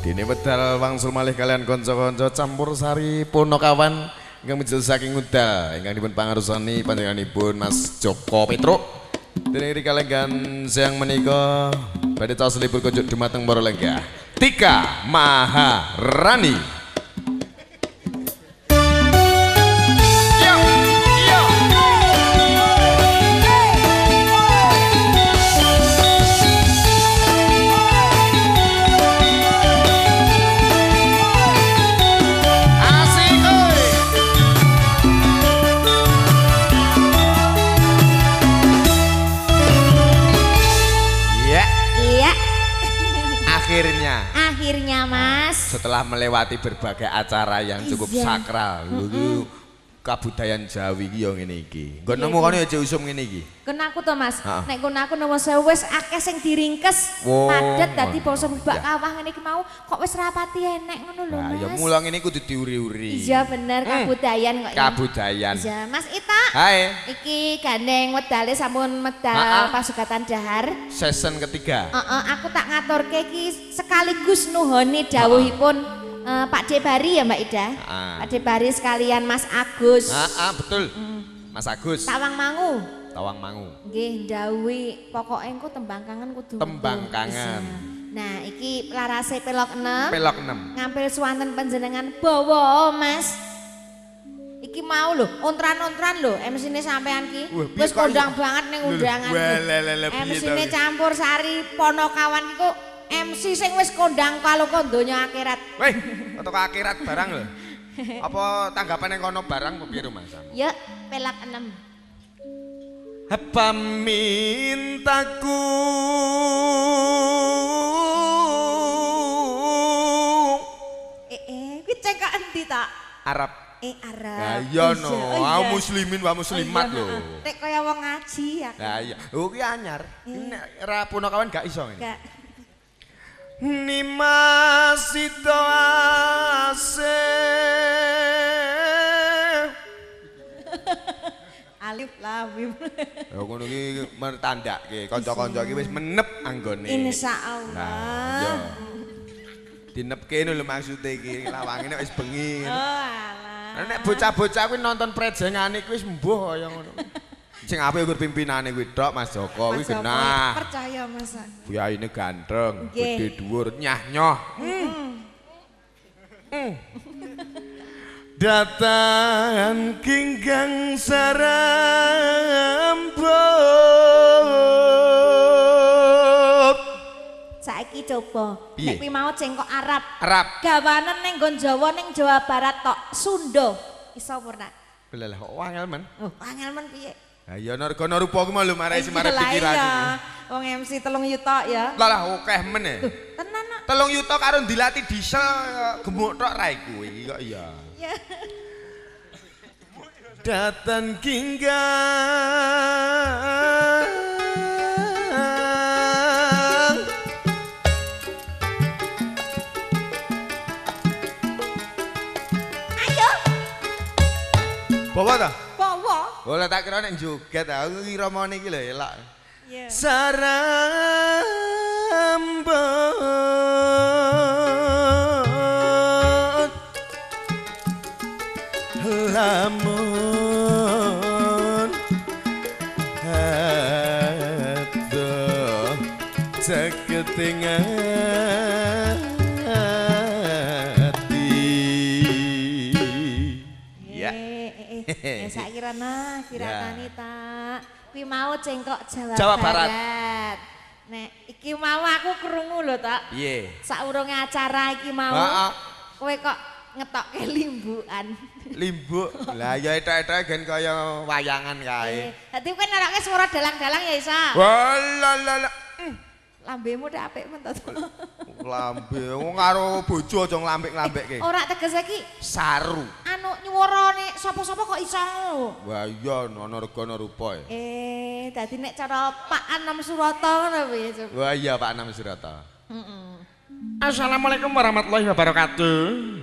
Bedal wangsul malih kalian konco-konco campur sari ponokawan ingkang mijil saking udal ingkang dipun pangarusani panjenenganipun Mas Joko Petruk. Dene kalenggan siang menika badhe tos libur kunjuk dumateng para lenggah. Tika Maharani. Setelah melewati berbagai acara yang cukup Iya. sakral, lho kabudayan Jawi iki yo ngene iki. Nggon nemu kono ya usum ngene iki. Kena aku to Mas. Ha. Nek kono aku nomor sewu wis akeh sing diringkes. Wow. Padet dadi basa Ya. bak kawah ngene iki mau kok wis rapati enek ngono lho Mas. ya mulang ini kudu diuri-uri. Iya bener Hmm. kabudayan kok. Kabudayan. Iya, Mas Ita. Hai, Iki gandeng wedale sampun medal pasugatan dahar. season ketiga. Heeh, aku tak ngaturke iki sekaligus nuhoni dawuhipun eh, Pak Debari ya Mbak Ida. Ha. Pak Debari sekalian Mas Agus. Ah, ah, betul. Mas Agus, Tawang Mangu. Tawang Mangu. Nggih, ndawuhi pokoke engko tembang kangen kudu. Tembang kangen. Nah, iki larase pelok 6. Pelok 6. Ngampil suwanten panjenengan bawa, Mas. Iki mau lho, ontran-ontran lho MC-ne sampean ki. Wis kok kondang banget ning undangan. piye MC-ne campur sari ponokawan iku MC sing wis kondang kalau kok donya akhirat. Weh, atau ke akhirat barang lho. Apa tanggapan yang kono barang piye Mas? Ya, pelak 6. Apa mintaku Eh eh, kuwi cekak endi ta? Arab Eh Arab. Lah iya no, Oh, muslimin wa muslimat Oh, iya, lho. Nek kaya wong ngaji ya. Lah iya, oh ki anyar. Nek ra punakawan gak iso ngene. Gak. Nimasito ase Alif lam mim. Ya ngono ki mertandake kanca-kanca iki wis menep anggone. Nah, Insyaallah. Dinepke lho maksude iki lawangane wis bengi. Oh alah. Nek bocah-bocah kuwi nonton prejengane kuwi wis mbuh kaya ngono. Sing apik ukur pimpinane kuwi tok Mas Joko kuwi genah. Percaya Mas. Buyaine ganteng, Nggih. gede dhuwur, nyah-nyoh. Datang kinggang sarambut. Saiki coba. Nek kuwi mau cengkok Arab. Arab. Gawanen ning nggon Jawa ning Jawa Barat tok. Sunda. Iso purna. Belah kok wangel men. Oh, angel men piye? Ha ya nargana rupa ku mau lho marai si marai Lah pikiran. iya. Wong MC telung yuta ya. Lah lah akeh men e. Tenan nak. Telung yuta karo dilatih diesel gemuk tok ra iku iki kok iya. Ya. Kinggang Ayo, Bawa ta? Boleh tak kira nek joget ta. Aku kira mau iki lho elak. Ya. Sarambut lamun Ya saiki rana piratani ta. Kuwi mau cengkok Jawa, Jawa Barat. Nek iki mau aku krungu lho tak. piye Saurunge acara iki mau. Heeh. Kowe kok ngetokke limbukan. limbuk lah ya etak-etak gen kaya wayangan kae Eh, Dadi kowe nerake swara dalang-dalang ya isa. walalala Lambemu dak apik men to. Lambe wong karo bojo aja nglambek-nglambeke Ora tegese iki saru anu nyuwarane sapa-sapa kok iso. wah iya ana rega ana rupa ya Eh, dadi nek cara Pak Anom Surata ngono piye, Cuk? wah iya Pak Nam Surata Heeh. Assalamualaikum warahmatullahi wabarakatuh.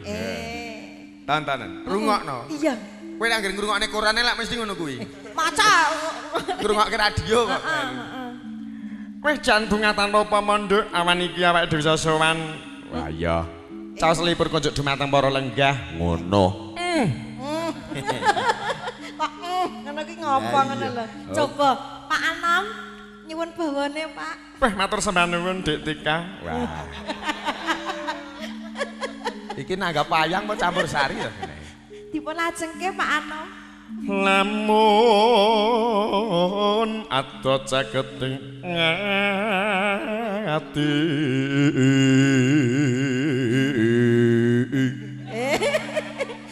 Eh. tantanan rungokno Iya. kowe nek anggere ngrungokne Qur'ane lak mesti ngono kuwi Maca. ngrungokke radio kok Weh jan bunga tanpa pamondok awan iki awake dhewe sowan. wah iya Caos lipur konjuk dumateng para lenggah. Ngono. Kok mm, ngono ki ngopo ngono lho. Coba Pak Anom nyuwun bawane, Pak. Wah, matur sembah nuwun Dik Tika. Wah. Iki nanggap wayang mau campur sari ya. Dipun lajengke Pak Anom. Lamun ato caketing ati.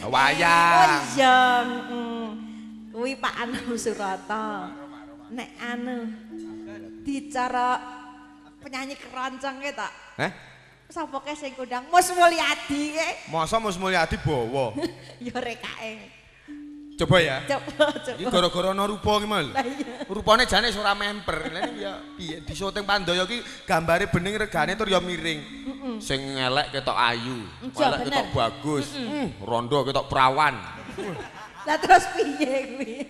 Oh Wayang. iya. mm. Kuwi Pak Anom Surata. Nek anu dicara penyanyi keroncong ke tak? Heh? Sapa ke sing kondang? Mus Mulyadi ke? Masa Mus Mulyadi bawa? Ya rekake. Coba ya. Coba Iki gara-gara ana rupa ki mal. Rupane jane ora memper. Lah iki ya piye di syuting Pandaya ki gambare bening regane tur ya miring. Sing elek ketok ayu, elek ketok bagus. Hmm, rondo ketok perawan. Lah terus piye kuwi?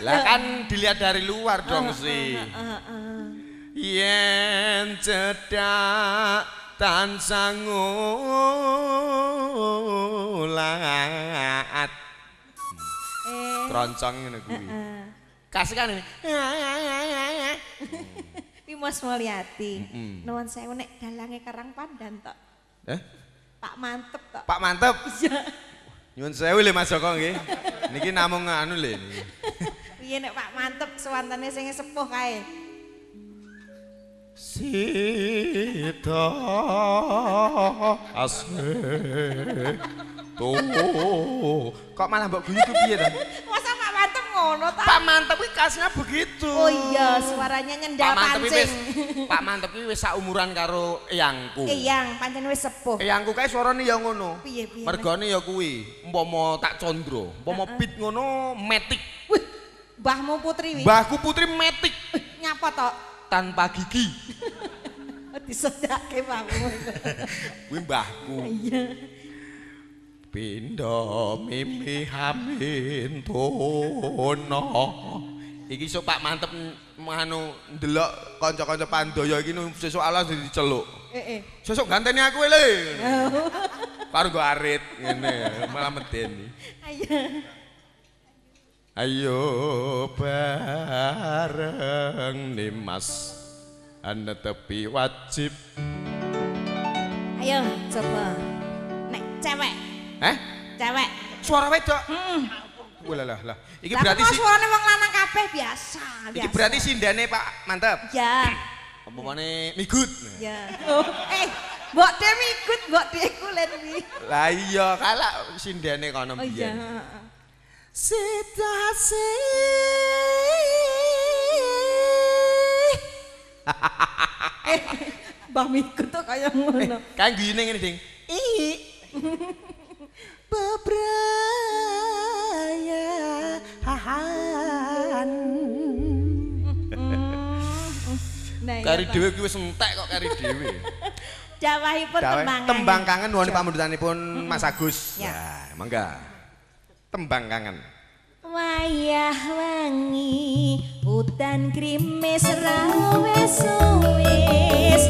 Lah kan dilihat dari luar dong sih. Heeh, heeh. Yen cedak tansah ngulat. Keroncong ngene kuwi. heeh. Kasih kan ini. Pi Mas Mulyadi. Mm-mm. Nuwun sewu nek dalange Karang Pandan tok. Eh, Pak mantep tok. Pak mantep. Iya. Nyuwun sewu lho Mas Joko nggih. Niki namung anu lho niki. Piye nek Pak mantep suwantene sing sepuh kae. Sita asih tuh kok malah mbok guyu ku piye ta? Masa Pak mantep ngono ta? Pak Mantep kuwi kasnya begitu. Oh iya, suaranya nyendal Pak Mantep wis pancing. Pak Mantep kuwi wis saumuran karo eyangku. Eyang, pancen wis sepuh. Eyangku kae suarane ya ngono. Piye, piye, Mergane ya kuwi, umpama tak condro, umpama beat ngono metik. Wih, mbahmu putri wi. Mbahku putri metik Nyapa tok? tanpa gigi. Disedake mbahmu. Kuwi mbahku. Iya. Pindo mimi hamin tono. Iki sok Pak Mantep manu ndelok kanca-kanca Pandaya iki sesuk ala diceluk. Eh eh. Sesuk ganteni aku le. Karo go arit ngene malah medeni. Ayo. Ayo bareng Nimas. Ana tepi wajib. Ayo coba. Nek cewek, Eh? cewek. Suara wedok. Heeh. Walah lah lah. Iki Tapi berarti kok si suarane wong lanang kabeh biasa, biasa. Iki berarti sindane Pak Mantep. Ya. Umpamane migut. Ya. Oh, eh, Mbok Dewi ikut, Mbok Dewi kulen wi. Lah iya kalak sindane kono Oh iya. biyen. heeh. Sitasi. Eh, Mbah Mikut tuh kayak ngono. Kan guyune ngene, Ding. I. Bebrayahan. Nah, Kari iya, dhewe kuwi wis entek kok kari dhewe. Jawahipun Dawe, tembangan. Tembang kangen woni pamundutanipun Mas Agus. Ya. Ya, mangga. Tembang kangen. Wayah wangi hutan krimis rawes wis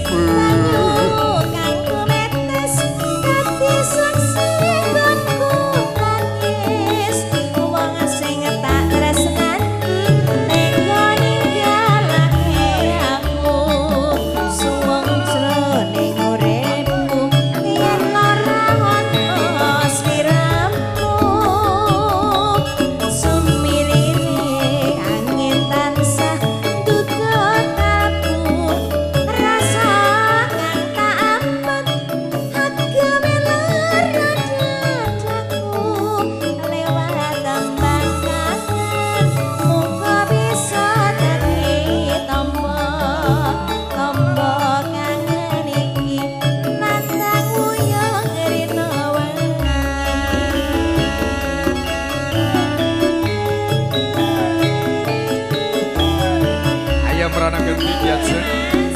Rana pentru viață.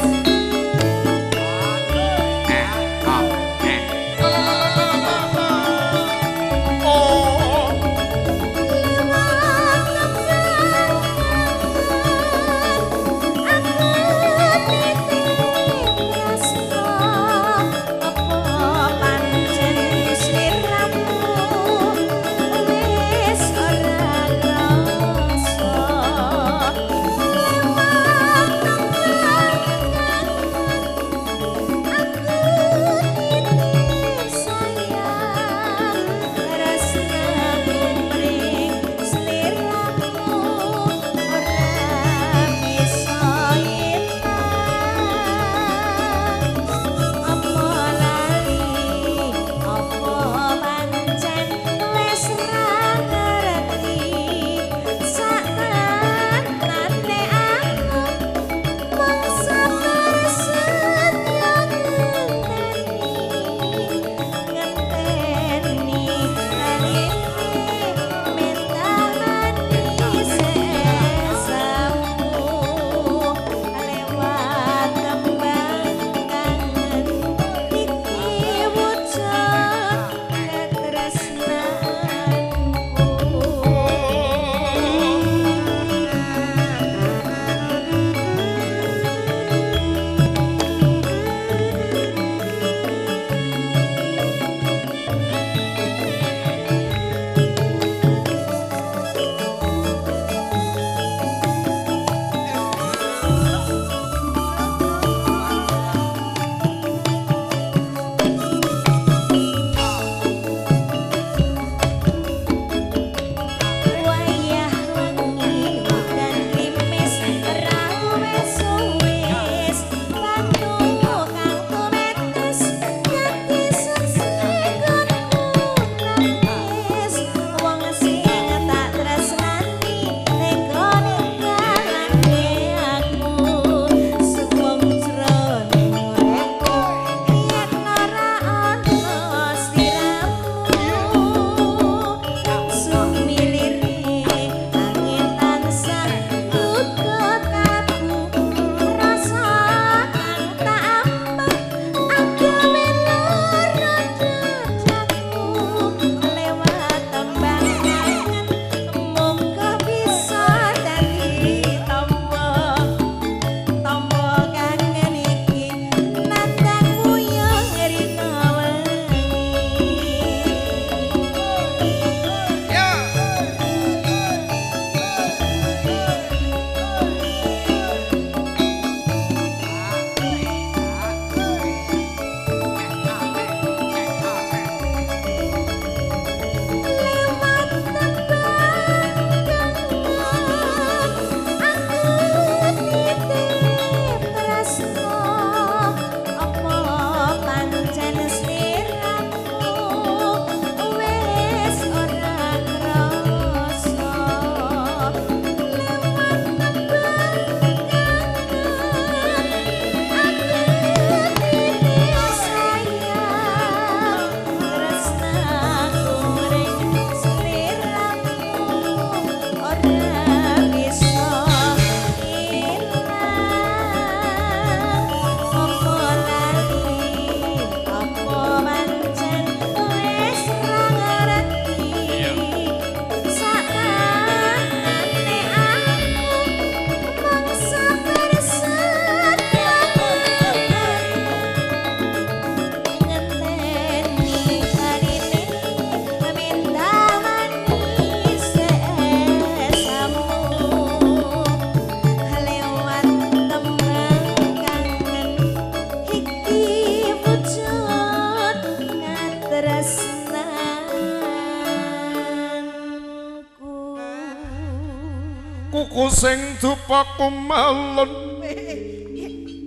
Sing dupa kumelun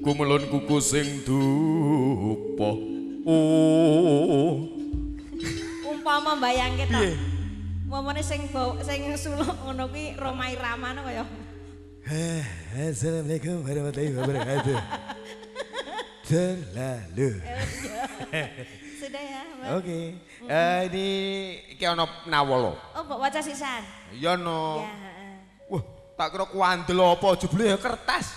kumelun kuku sing dupa oh Umpama to. Piye? Momone sing bawa sing suluk ngono kuwi Roma Irama no kaya. Assalamualaikum warahmatullahi wabarakatuh. Selalu. Sudah ya. Mbak. Oke. Eh ini iki ana nawala. Oh, mbok waca sisan. Iya no. Ya, heeh. Wah, tak kira kuandel apa jebule ya kertas.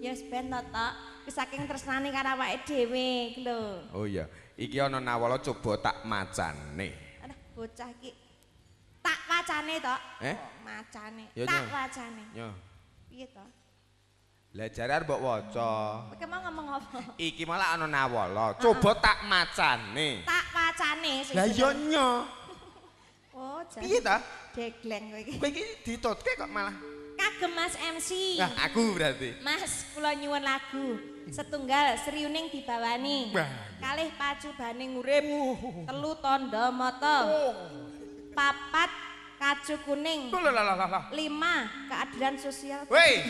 Ya wis ben to, Tok. Saking tresnane karo awake dhewe iki lho. Oh iya, iki ana nawala coba tak macane. Aduh, bocah iki. Tak wacane to. Eh? Macane. Ya, tak wacane. Yo. Piye to? Lah jare arep mbok waca. Kowe mau ngomong apa? Iki malah ana nawala. Coba tak macane. Tak wacane sing Lah iya bener. nyo. Oh, jan. Piye ta? Degleng kowe iki. Kowe iki ditutke kok malah. Kagem Mas MC. Nah, aku berarti. Mas, kula nyuwun lagu. Setunggal Sriuning dibawani. Kalih pacubaning urip. Telu tanda mata. Papat kacu kuning. Lah. Lima keadilan sosial. Woi.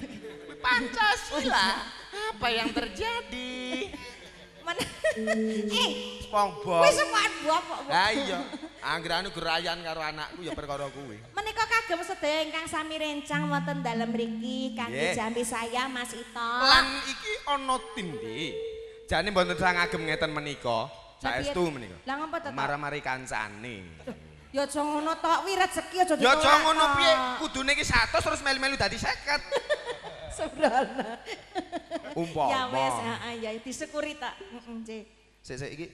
Pancasila. Apa yang terjadi? Mana? eh, SpongeBob. wis kok apa? Ha iya. Anggrane gerayan karo anakku ya perkara kuwi. Menika kagem sedaya ingkang sami rencang wonten dalem mriki kangge Nggih. jambi saya Mas Ito. Lan iki ana tindi. Jane mboten sang agem ngeten menika. Saestu menika. Lah ngapa to, Tok? Mara-mari kancane. Ya aja ngono tok, wi rezeki aja Ya aja ditolak, ngono piye? Kudune iki 100 terus melu-melu dadi 50. Sembrono. Umpama. Ya wes, heeh ya disyukuri tak. Heeh, nggih. Sik sik iki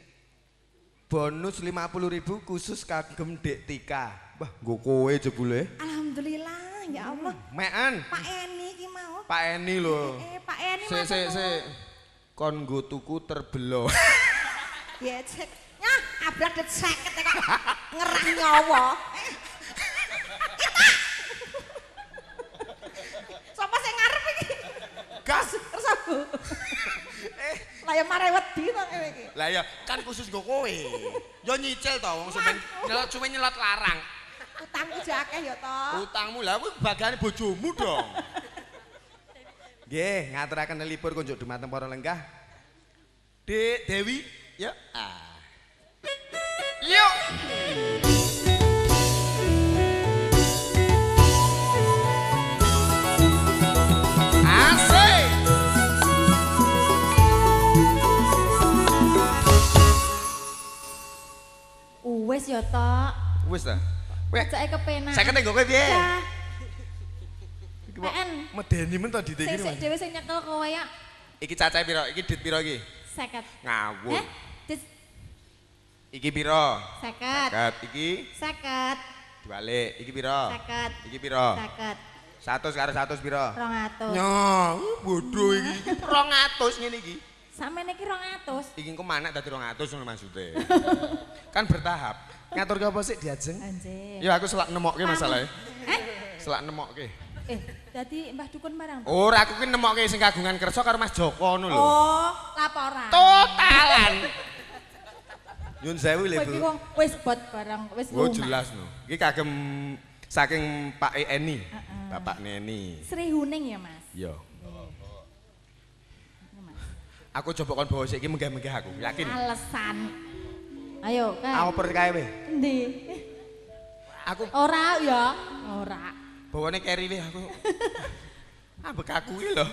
bonus 50.000 khusus kagem Dek Tika. Wah, nggo kowe jebule. Alhamdulillah, ya Allah. Mekan, Pak Eni iki mau. Pak Eni lho. Eh, Pak Eni Sik sik sik. Kon nggo tuku terbelo. Ya, cek. Nyah, abrak det 50 kok ngerah nyawa. Sopo sing ngarep iki? Gas. Terus aku. Eh, lah ya mare wedi to kowe iki. Lah ya, kan khusus nggo kowe. Yo nyicil to wong sampean nyelot cuma nyelot larang. Utangku jakeh ya to. Utangmu lah kuwi bagane bojomu dong. Nggih, ngaturaken libur kunjuk dumateng para lenggah. Dek Dewi, ya. Ah. Yuk. Wes ya to. Wis ta? Weh, Ajake kepenak. saya ketenggo kowe piye? Ya. Iki medeni men to Sik dite sik iki. dhewe sing nyekel kowe ya. Iki cacahe piro? Iki dit piro iki? 50. Ngawur. Dis Iki piro? 50. Kat iki 50. dibalik. Iki piro? 50. Iki piro? 50. 100 karo 100 piro? 200. Nyo, bodoh iki. 200 ngene iki. Sampeyan iki 200. Iki engko manek dadi 200 ngono maksude. kan bertahap. Ngatur ke apa sih diajeng? Anjir. Ya aku selak nemokke masalahnya. Eh? Selak nemokke. Eh, dadi Mbah Dukun barang. Ora aku ki nemokke sing kagungan kersa karo Mas Joko ngono lho. Oh, laporan. Totalan. Nyun sewu lho, Kowe iki Bu. wong wis bot barang, wis Oh jelas no. Iki kagem saking Pak Eni, Bapak Neni. Sri Huning ya, Mas. Yo. Aku coba kon bawa sik iki menggah-menggah aku, yakin. Alasan. Ayo, Aku kan. per kae weh. Endi? Aku Ora ya, ora. bawane keri weh aku. Ah bekaku iki lho.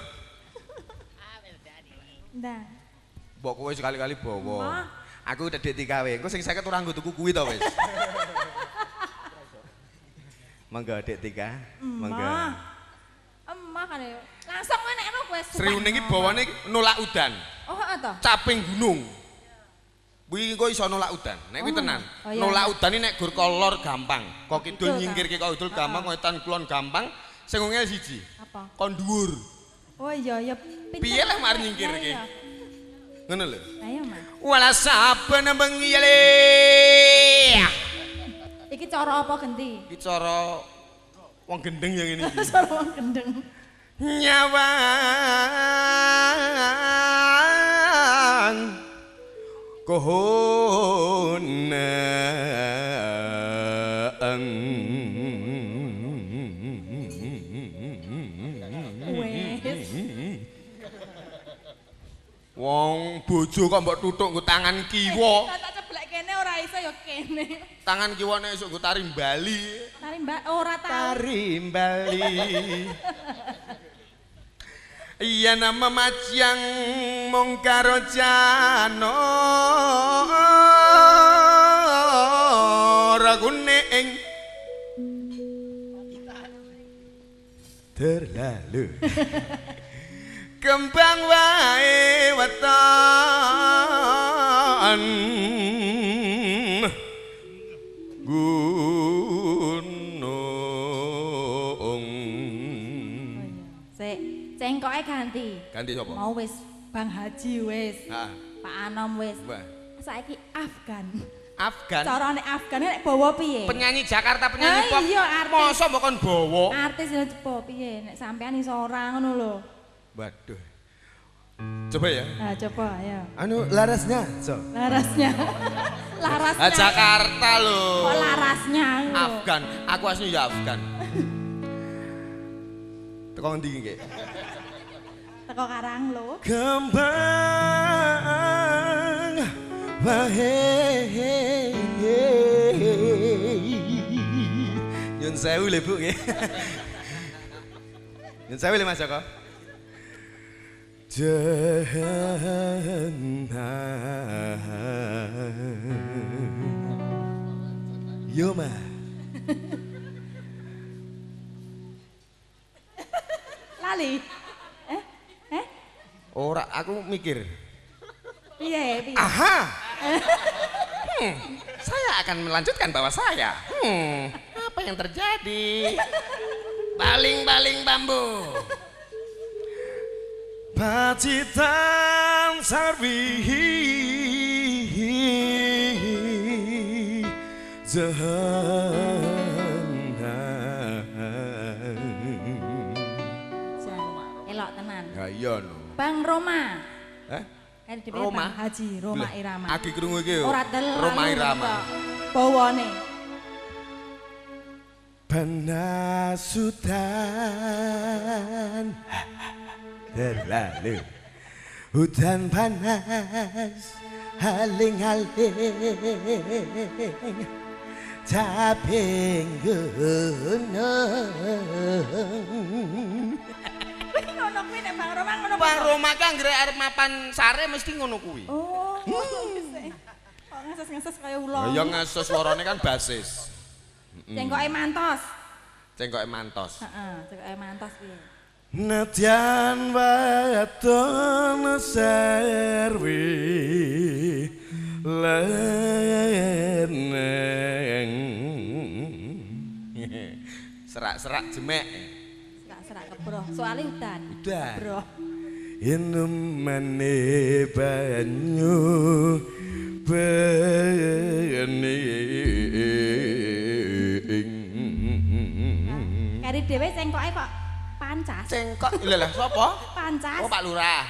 Ndah. Mbok kowe sekali-kali bawa. Aku udah dek tiga weh. Engko sing 50 ora nggo tuku kuwi to wis. Mangga dek tiga. Mangga. Emah kan. Langsung enekno kowe. Sri Uning iki bawane nolak udan. Oh, caping gunung. Kuwi engko iso nolak udan. Nek kuwi Oh. tenan. Oh, iya. Nolak udan iki nek gur kolor gampang. Kok kidul nyingkirke kok kidul gampang, kok etan kulon gampang. Sing ngel siji. Apa? Kon dhuwur. Oh iya ya. Piye lah mari nyingkirke? Ngono lho. Ayo, Mas. Wala saben bengi le. Iki cara apa genti? Iki cara wong gendeng yang ini. Cara wong gendeng. nyawang wes wong bojo kok mbok tutuk nggo tangan kiwa tak ceblek kene ora iso ya kene Tangan kiwa nek esuk nggo tari Bali. tari Mbak ora tari Bali. Iya nama macang mong karo jano. Ragune ing terlalu. Kembang wae weton gunung cengkoke ganti. ganti sapa Mau wis Bang Haji wis. ha Pak Anom wis. Wah. Saiki Afgan. Afgan Carane Afgan nek bawa piye? penyanyi Jakarta penyanyi Ah, pop iya, artis. mosok mbok kon bawa Artis ya cepo piye nek sampean iso ora ngono lho. waduh coba ya Nah, coba ayo. anu larasnya so Larasnya. larasnya. ah, Jakarta loh Kok larasnya lho. Afgan aku asli ya Afgan teko ngendi iki Teko Karang lho. kembang wae nyun sewu le bu nggih nyun sewu le Mas Joko Jangan Yo ma Lali. Ora aku mikir Piye piye? Aha. Hmm, saya akan melanjutkan bahwa saya. Hmm, apa yang terjadi? Baling-baling bambu. Pacitan sarwi Jan, Elok tenan. Ya iya no. Bang Roma. Eh? Dhewe Roma? Bang Haji Roma Lah, Irama. Aki krungu iki yo. Ora. Roma Irama. Bawane. Penasutan terlalu hutan panas haling-haling caping gunung Ngono kuwi nek Bang Roma ngono. Bang Roma ki anggere arep mapan sare mesti ngono kuwi. Oh. Kok ngeses-ngeses kaya ulo. Ya ngesus suarane kan basis. Cengkoke mantos. Cengkoke mantos. Heeh, cengkoke mantos piye? Nadyan waton serwi leneng Serak-serak jemek Serak-serak kebroh. Soale udan. Udan. Kebroh. Inemane banyu bening Kari dhewe cengkoke kok pancas. Cengkok lho lah sapa? Pancas. Oh Pak Lurah.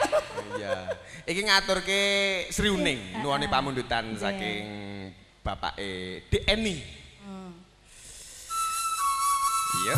Iya. Iki ngaturke Sri Uning nuwuni pamundutan saking bapake DNI. Iya.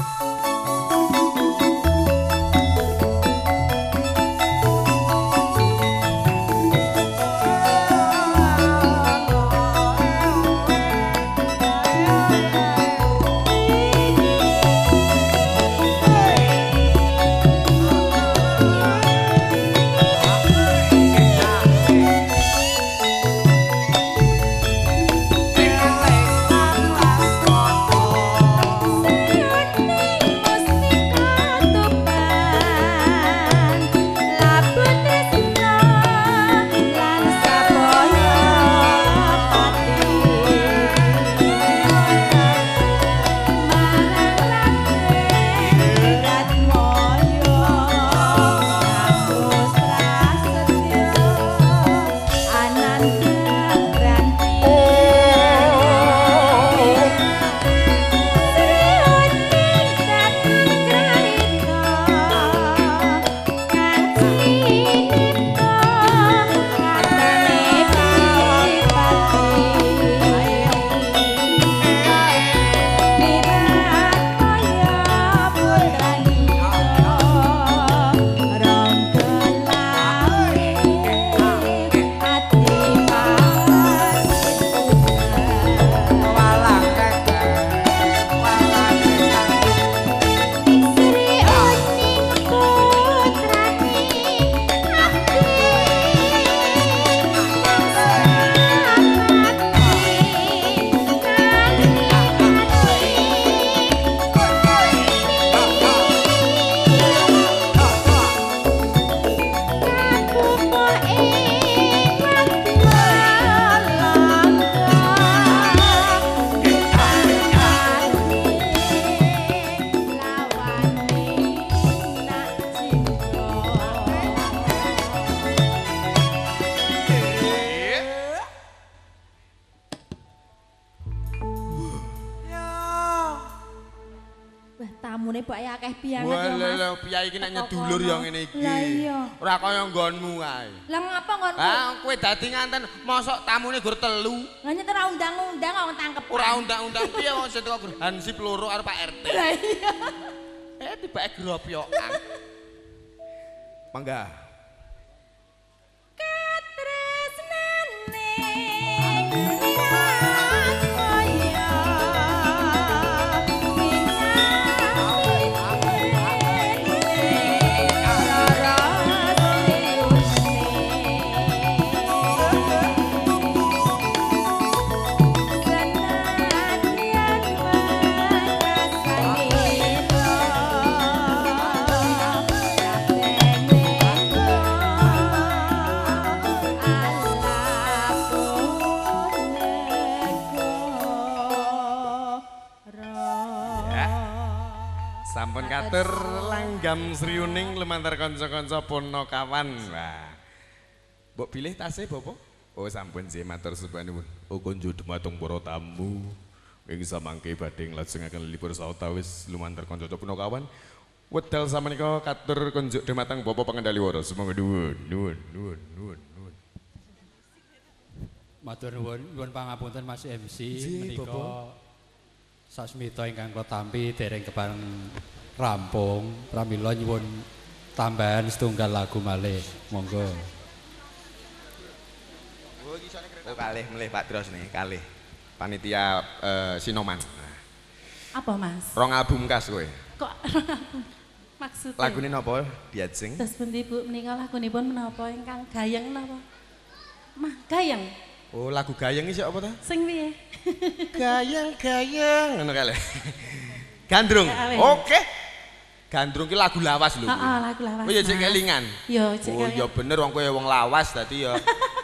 Nyedulur kono? ya ngene iki. Ora kaya nggonmu ae. Lah ngapa ngonku? Ah, kowe dadi nganten mosok tamune gur telu. Lah nyetir ora undang-undang kok tangkep. Ora undang-undang piye wong sing teko hansip loro karo Pak RT. Lah iya. Eh tibake gropyokan. Mangga. Langgam sriuning lumantar kanca-kanca punakawan. Wah. Mbok pilih tasih Bapak? Oh sampun sih matur subanipun. Oh konjo dumateng para tamu. Ing samangke badhe nglajengaken libur sawetawis lumantar kanca-kanca punakawan. Wedal samenika katur konjuk dumateng Bapak pengendali wara. Sumangga nuwun, nuwun, nuwun, nuwun, nuwun. Matur nuwun, nuwun pangapunten Mas MC menika sasmita ingkang kula tampi dereng kepareng rampung. Pramila nyuwun tambahan setunggal lagu malih. Monggo. Oh kalih melih Pak Dros nih, kalih. Panitia eh, Sinoman. Apa mas? Rong album kas kowe. Kok maksudnya? Lagune napa? Diajeng. Terus pundi bu menika lagunipun menapa ingkang gayeng napa? Mah gayeng? Oh, lagu gayeng iki apa ta? Sing piye? Gayeng gayeng ngono kali. Gandrung. Ya, weh. Gandrung ki lagu lawas lho. Heeh, lagu lawas. Oh ya cek kelingan. Yo cek Oh ya bener wong kowe wong lawas dadi ya.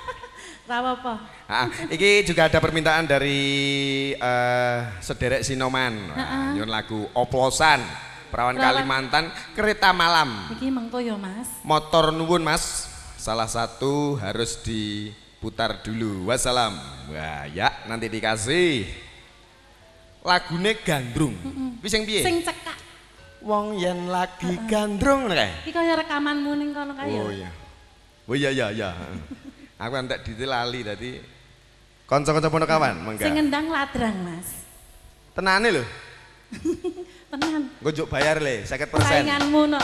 Ra apa? Ah, iki juga ada permintaan dari eh, sederek Sinoman. Nyun lagu Oplosan. Perawan. Kalimantan Kereta Malam. Iki mengko yo mas. Motor nuwun Mas. Salah satu harus diputar dulu. Wassalam. Wah, ya nanti dikasih. Lagune gandrung. Wis sing piye? Sing cekak. Wong yen lagi gandrung kae. Iki kaya rekamanmu ning kono kae Oh iya. Oh iya iya iya. Aku entek ditilali dadi kanca-kanca ponokawan mangga. Sing ngendang ladrang mas. Tenane lho. Tenan. Njuk bayar le 50%. Sainganmu no.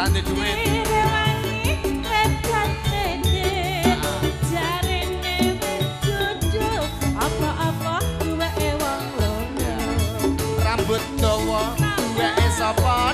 Ora duwe duit. apa-apa duweke wong rambut dawa duweke sapa